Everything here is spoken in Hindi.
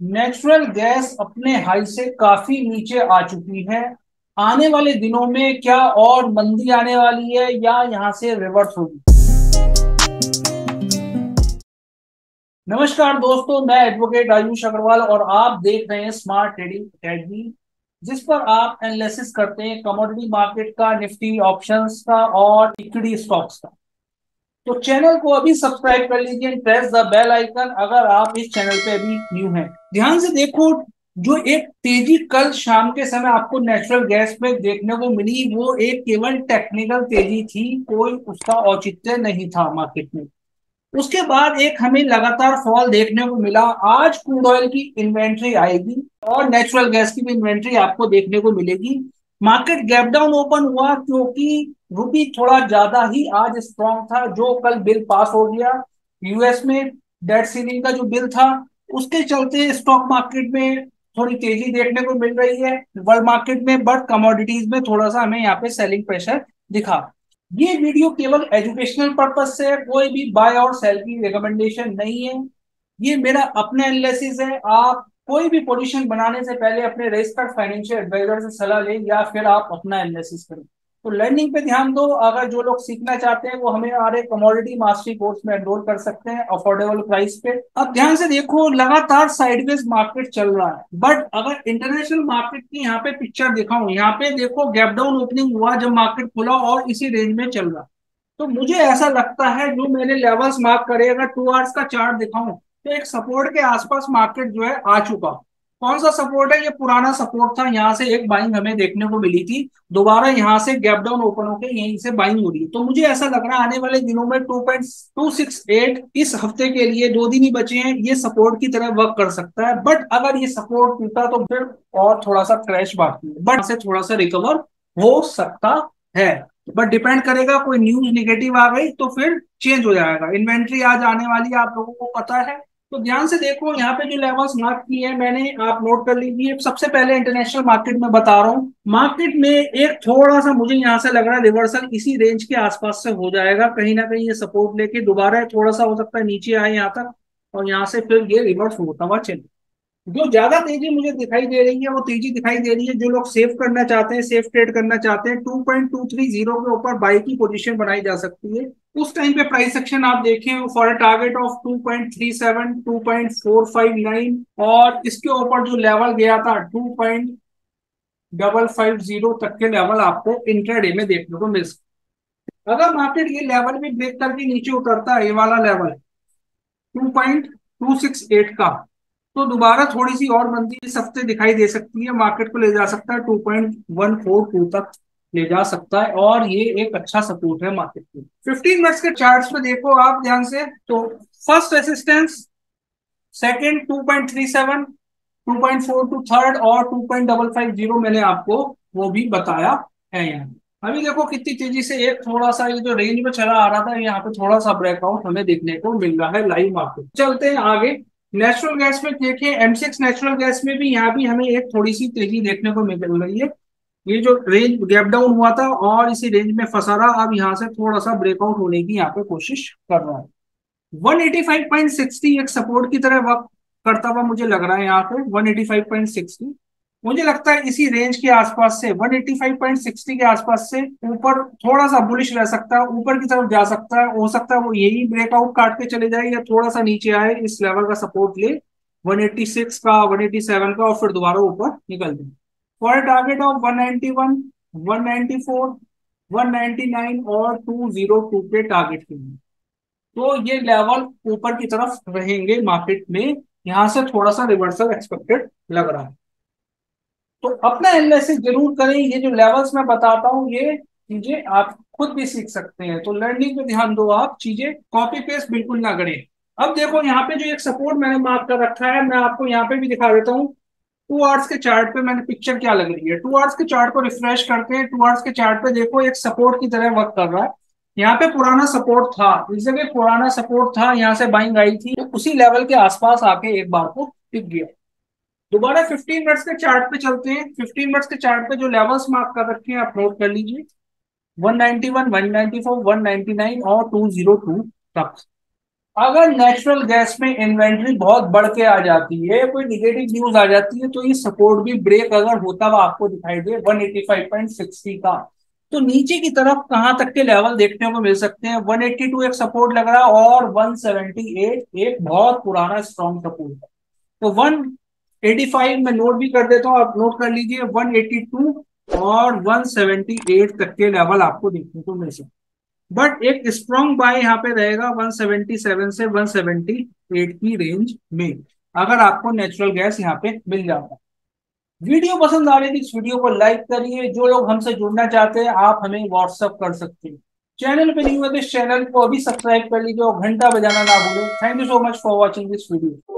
नेचुरल गैस अपने हाई से काफ़ी नीचे आ चुकी है। आने वाले दिनों में क्या और मंदी आने वाली है या यहाँ से रिवर्स होगी? नमस्कार दोस्तों, मैं एडवोकेट आयुष अग्रवाल और आप देख रहे हैं स्मार्ट ट्रेडिंग अकेडमी जिस पर आप एनालिसिस करते हैं कमोडिटी मार्केट का, निफ्टी ऑप्शंस का और इक्विटी स्टॉक्स का। तो चैनल को अभी सब्सक्राइब कर लीजिए प्रेस द बेल आइकन अगर आप इस चैनल पे अभी न्यू हैं। ध्यान से देखो, जो एक तेज़ी कल शाम के समय आपको नेचुरल गैस में देखने को मिली, वो एक केवल टेक्निकल तेज़ी थी, कोई उसका औचित्य नहीं था मार्केट में। उसके बाद एक हमें लगातार फॉल देखने को मिला। आज क्रूड ऑयल की इन्वेंट्री आएगी और नेचुरल गैस की भी इन्वेंट्री आपको देखने को मिलेगी। मार्केट गैप डाउन ओपन हुआ क्योंकि रुपी थोड़ा ज़्यादा ही आज स्ट्रॉन्ग था, जो कल बिल पास हो गया। यूएस में डेट सीलिंग का जो बिल था, उसके चलते स्टॉक मार्केट में थोड़ी तेज़ी देखने को मिल रही है। वर्ल्ड मार्केट में बट कमोडिटीज में थोड़ा सा हमें यहाँ पे सेलिंग प्रेशर दिखा। ये वीडियो केवल एजुकेशनल पर्पज से है, कोई भी बाय और सेल की रिकमेंडेशन नहीं है। ये मेरा अपना एनालिसिस है। आप कोई भी पोजीशन बनाने से पहले अपने रजिस्टर्ड फाइनेंशियल एडवाइजर से सलाह लें या फिर आप अपना एनालिसिस करें। तो लर्निंग पे ध्यान दो। अगर जो लोग सीखना चाहते हैं, वो हमें हमारे कमोडिटी मास्टरी कोर्स में एनरोल कर सकते हैं अफोर्डेबल प्राइस पे। अब ध्यान से देखो, लगातार साइडवेज मार्केट चल रहा है। बट अगर इंटरनेशनल मार्केट की यहाँ पे पिक्चर दिखाऊँ यहाँ पे देखो गैप डाउन ओपनिंग हुआ जब मार्केट खुला और इसी रेंज में चल रहा। तो मुझे ऐसा लगता है, जो मैंने लेवल्स मार्क करे, अगर टू आवर्स का चार्ट दिखाऊँ तो एक सपोर्ट के आसपास मार्केट जो है आ चुका। कौन सा सपोर्ट है? ये पुराना सपोर्ट था। यहाँ से एक बाइंग हमें देखने को मिली थी। दोबारा यहाँ से गैप डाउन ओपन होकर यहीं से बाइंग हो रही है। तो मुझे ऐसा लग रहा है आने वाले दिनों में two point two six eight इस हफ़्ते के लिए दो दिन ही बचे हैं। ये सपोर्ट की तरह वर्क कर सकता है। बट अगर ये सपोर्ट टूटा तो फिर और थोड़ा सा क्रैश बाकी है। बट से थोड़ा सा रिकवर हो सकता है। बट डिपेंड करेगा, कोई न्यूज़ निगेटिव आ गई तो फिर चेंज हो जाएगा। इन्वेंट्री आज आने वाली आप लोगों को पता है। तो ध्यान से देखो, यहाँ पे जो लेवल्स मार्क किए हैं, मैंने आप नोट कर लीजिए। सबसे पहले इंटरनेशनल मार्केट में बता रहा हूँ। मार्केट में एक थोड़ा सा मुझे यहाँ से लग रहा है रिवर्सल इसी रेंज के आसपास से हो जाएगा। कहीं ना कहीं ये सपोर्ट लेके दोबारा थोड़ा सा हो सकता है, नीचे आए यहाँ तक। और यहाँ से फिर ये रिवर्स होता हुआ चले जो ज़्यादा तेज़ी मुझे दिखाई दे रही है, वो तेज़ी दिखाई दे रही है। जो लोग सेव करना चाहते हैं सेफ़ ट्रेड करना चाहते हैं 2.230 के ऊपर बाई की पोजीशन बनाई जा सकती है। उस टाइम पे प्राइस एक्शन आप देखें फॉर अ टारगेट ऑफ़ 2.37 2.459 और इसके ऊपर जो लेवल गया था two point double five zero तक के लेवल आपको इंटरडे में देखने को मिल सकते अगर मार्केट ये लेवल भी ब्रेक करके नीचे उतरता है, ये वाला level two point two six eight का तो दोबारा थोड़ी सी और मंदी हफ़्ते दिखाई दे सकती है मार्केट को ले जा सकता है two point one four two तक ले जा सकता है और ये एक अच्छा सपोर्ट है मार्केट में फिफ्टीन मिनट्स के चार्ट्स पे देखो आप ध्यान से तो first resistance point four two third और two point double five zero मैंने आपको वो भी बताया है यहाँ। अभी देखो कितनी तेज़ी से एक थोड़ा सा ये जो रेंज में चला आ रहा था, यहाँ पे थोड़ा सा ब्रेकआउट हमें देखने को मिल रहा है लाइव मार्केट चलते हैं आगे। नेचुरल गैस में देखें एम सिक्स नेचुरल गैस में भी यहाँ भी हमें एक थोड़ी सी तेज़ी देखने को मिल रही है। ये जो रेंज गैप डाउन हुआ था और इसी रेंज में फंसा रहा, अब यहाँ से थोड़ा सा ब्रेकआउट होने की यहाँ पे कोशिश कर रहा है। 185.60 एक सपोर्ट की तरह वर्क करता हुआ मुझे लग रहा है यहाँ पे 185.60 मुझे लगता है इसी रेंज के आसपास से 185.60 के आसपास से ऊपर थोड़ा सा बुलिश रह सकता है ऊपर की तरफ़ जा सकता है हो सकता है वो यही ब्रेकआउट काट के चले जाए या थोड़ा सा नीचे आए इस लेवल का सपोर्ट ले 186 का 187 का और फिर दोबारा ऊपर निकल जाए। फॉर टारगेट ऑफ़ 191, 194, 199 और 202 के टारगेट के लिए। तो ये लेवल ऊपर की तरफ़ रहेंगे मार्केट में यहाँ से थोड़ा सा रिवर्सल एक्सपेक्टेड लग रहा है। तो अपना एनालिसिस ज़रूर करें। ये जो लेवल्स मैं बताता हूँ, ये चीज़ें आप खुद भी सीख सकते हैं। तो लर्निंग पे ध्यान दो आप, चीज़ें कॉपी पेस्ट बिल्कुल ना करें। अब देखो, यहाँ पे जो एक सपोर्ट मैंने मार्क कर रखा है, मैं आपको यहाँ पे भी दिखा देता हूँ। टू आवर्स के चार्ट पे मैंने पिक्चर क्या लग रही है? टू आवर्स के चार्ट को रिफ्रेश करते हैं। टू आवर्स के चार्ट पे देखो, एक सपोर्ट की तरह वर्क कर रहा है। यहाँ पे पुराना सपोर्ट था। इस जगह पुराना सपोर्ट था। यहाँ से बाइंग आई थी। तो उसी लेवल के आसपास आके एक बार को टिक गया। दोबारा 15 मिनट्स के चार्ट पे चलते हैं। 15 मिनट्स के चार्ट पे जो लेवल्स मार्क कर रखे हैं आप नोट कर लीजिए। 191, 194, 199 और 202 तक। अगर नेचुरल गैस में इन्वेंट्री बहुत बढ़ के आ जाती है कोई निगेटिव न्यूज़ आ जाती है तो ये सपोर्ट भी ब्रेक अगर होता हुआ आपको दिखाई दे 185.60 का। तो नीचे की तरफ़ कहाँ तक के लेवल देखने को मिल सकते हैं? 182 एक सपोर्ट लग रहा है और 178 एक बहुत पुराना स्ट्रॉन्ग सपोर्ट है। तो 185 में नोट भी कर देता हूँ, आप नोट कर लीजिए 182 और 178 तक के लेवल आपको देखने को मिल सकते बट एक स्ट्रॉन्ग बाय यहाँ पे रहेगा 177 से 178 की रेंज में। अगर आपको नेचुरल गैस यहाँ पे मिल जाता है। वीडियो पसंद आ रही थी, इस वीडियो को लाइक करिए। जो लोग हमसे जुड़ना चाहते हैं, आप हमें व्हाट्सअप कर सकते हैं। चैनल पे नहीं हुए तो इस चैनल को अभी सब्सक्राइब कर लीजिए और घंटा बजाना ना भूलें। Thank you so much for watching this video